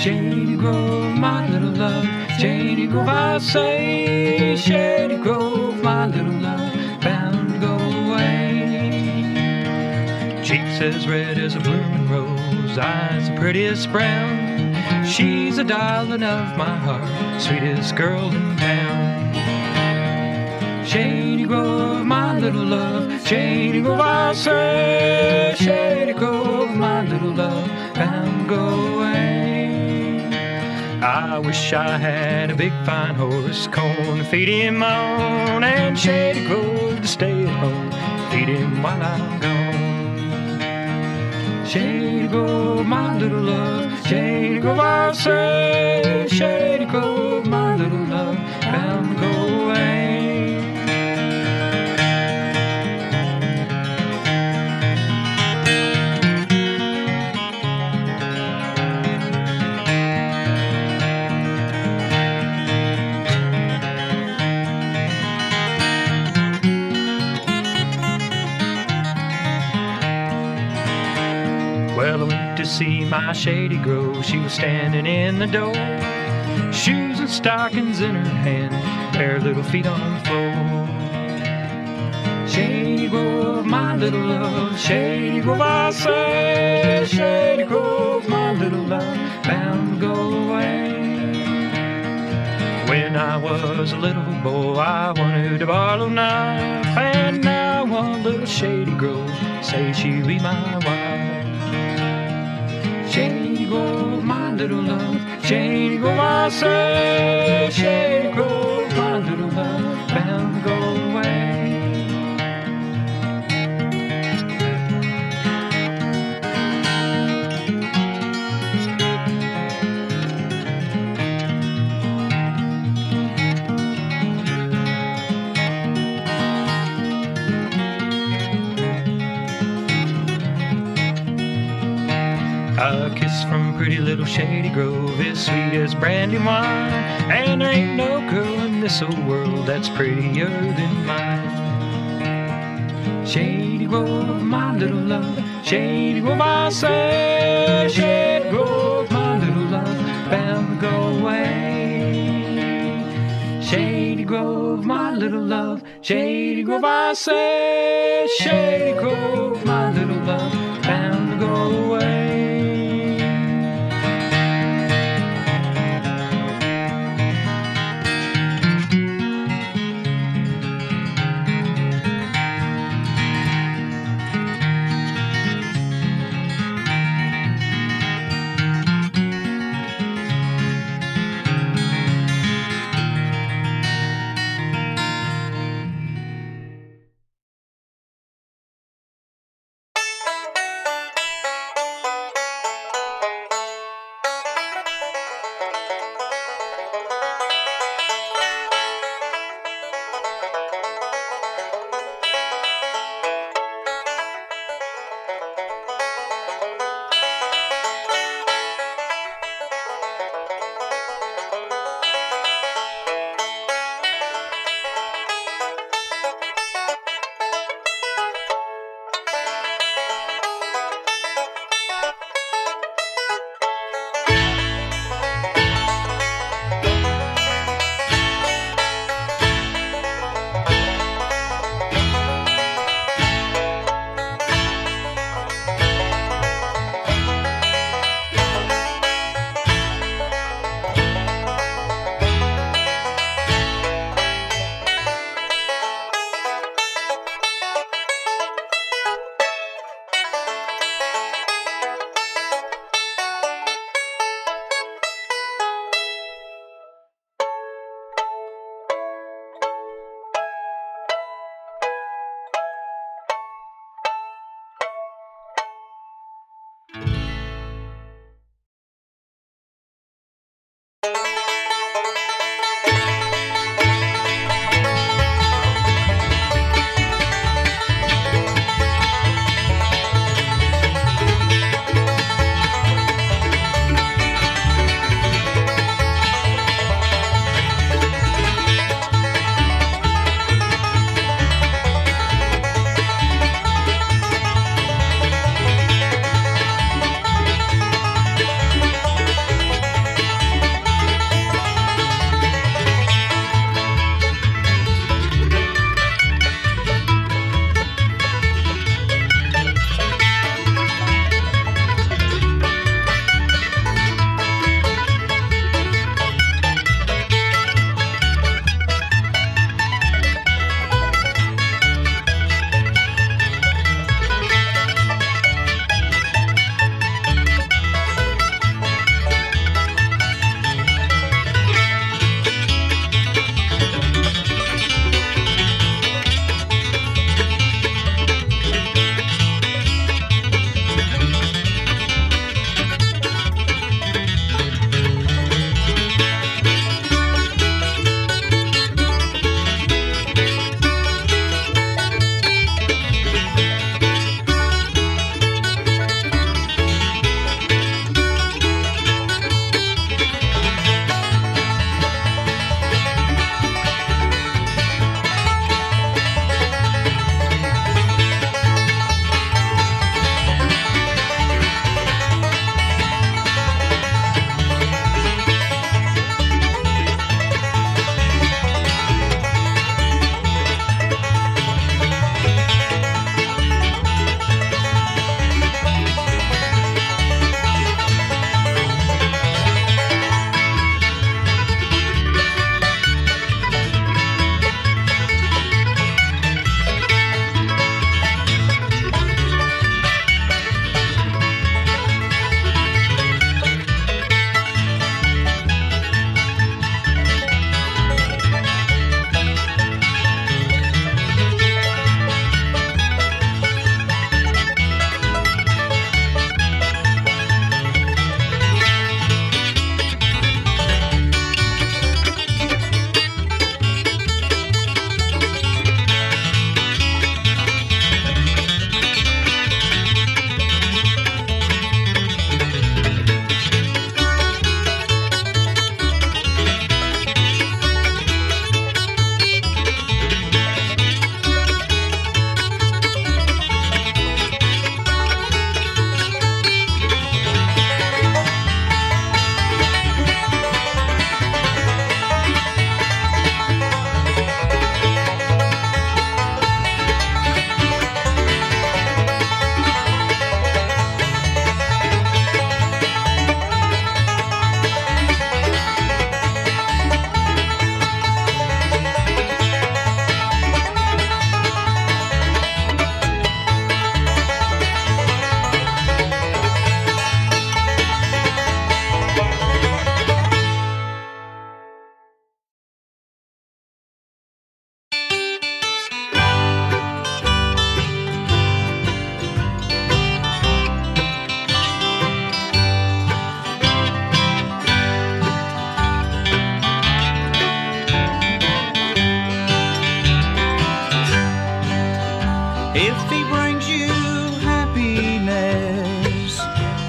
Shady Grove, my little love. Shady Grove, I say. Shady Grove, my little love. Bound to go away. Cheeks as red as a blooming rose, eyes the prettiest brown. She's a darling of my heart, sweetest girl in town. Shady Grove, my little love. Shady Grove, I say. Shady Grove, my little love. Bound to go away. I wish I had a big fine horse, corn to feed him on, and Shady Grove to stay at home, feed him while I'm gone. Shady Grove, my little love. Shady Grove, I say. Shady Grove, shady grove. She was standing in the door, shoes and stockings in her hand, bare little feet on the floor. Shady Grove, my little love, Shady Grove, I say, Shady Grove, my little love, bound to go away. When I was a little boy, I wanted a Barlow knife, and now want little Shady Grove, say she'll be my wife. Little love. Shady Grove, I say. Shady Grove is sweet as brandy wine, and there ain't no girl in this old world that's prettier than mine. Shady Grove, my little love, Shady Grove, I say, Shady Grove, my little love, bound to go away. Shady Grove, my little love, Shady Grove, I say, Shady Grove,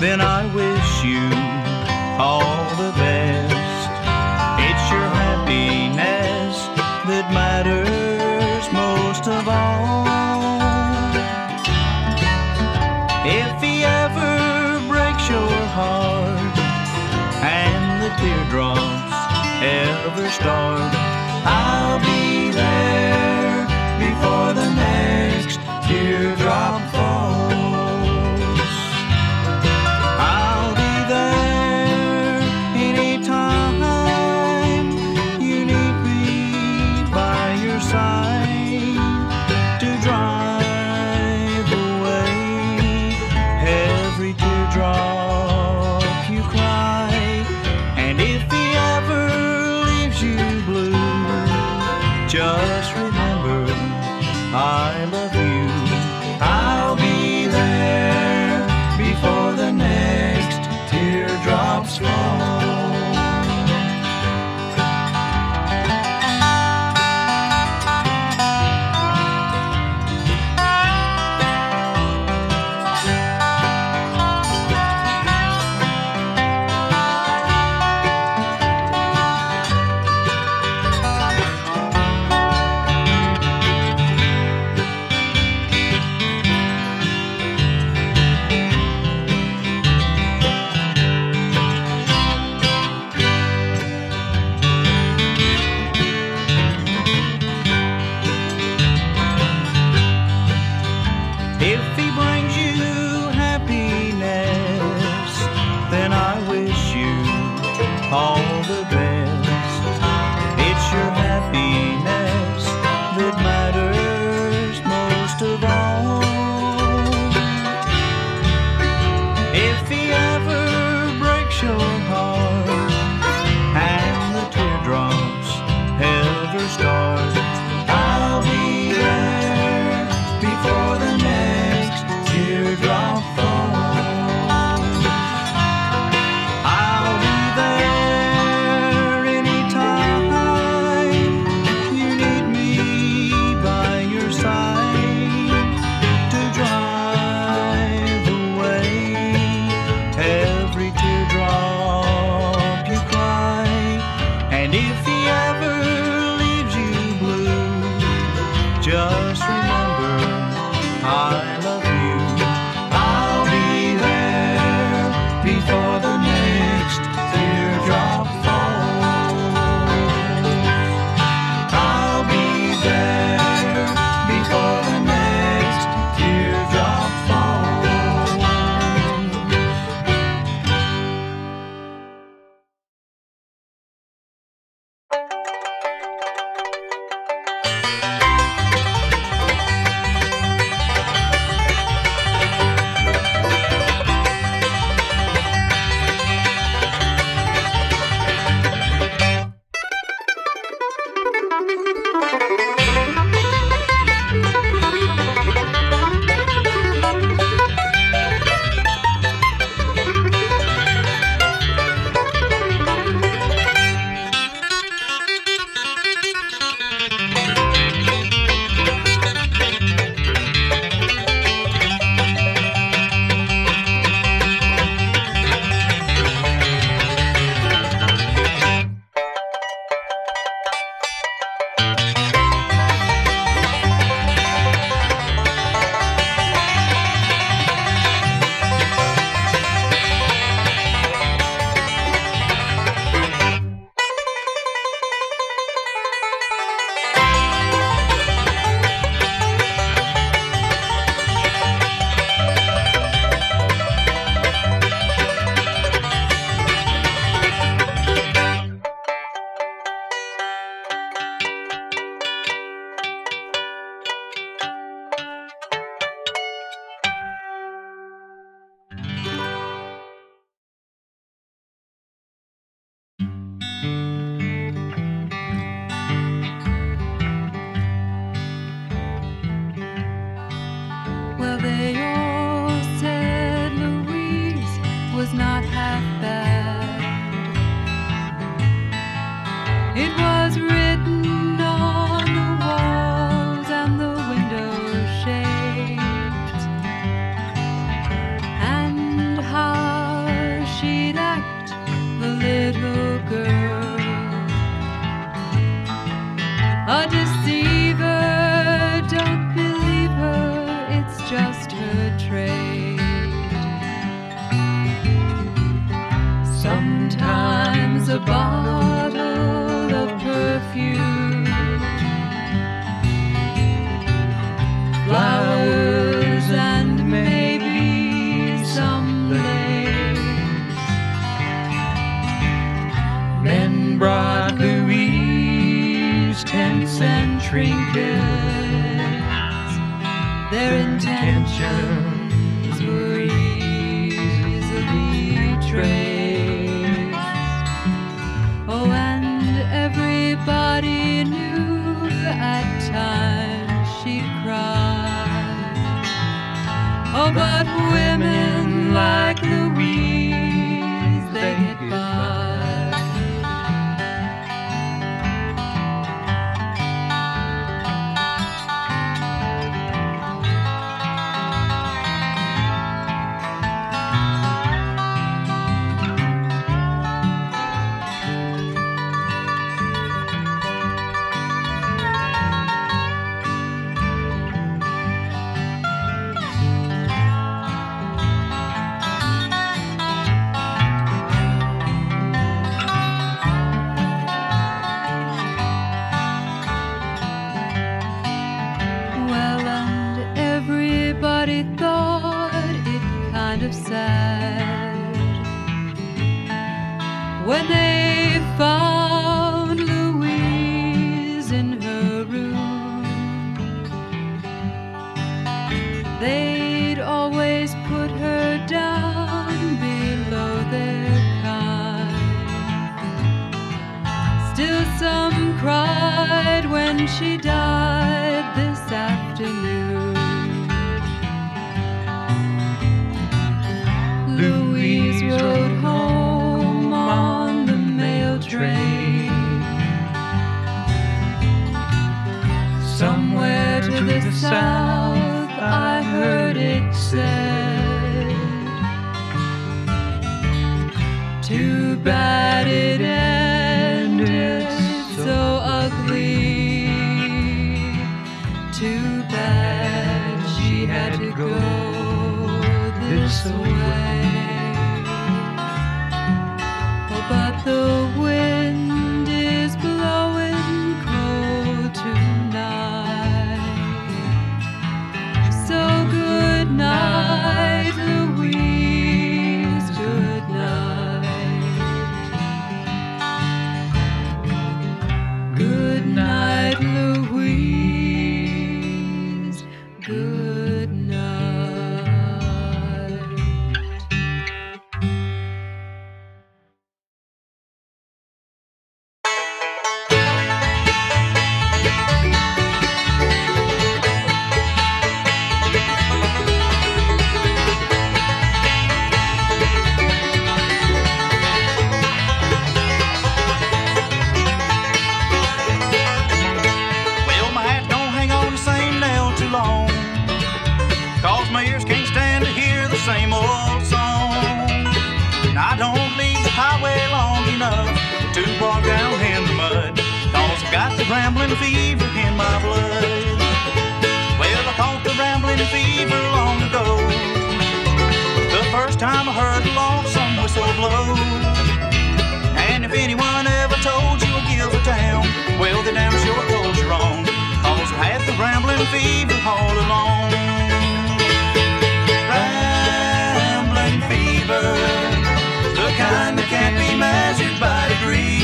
then I wish you Their intentions were easily traced. Oh, and everybody knew at times she cried. Oh, but women like rambling fever in my blood. Well, I caught the rambling fever long ago. The first time I heard a lonesome whistle blow. And if anyone ever told you a Gilbert town, well, they damn sure told you wrong. Cause I had the rambling fever all along. Rambling fever, the kind that can't be measured by degrees.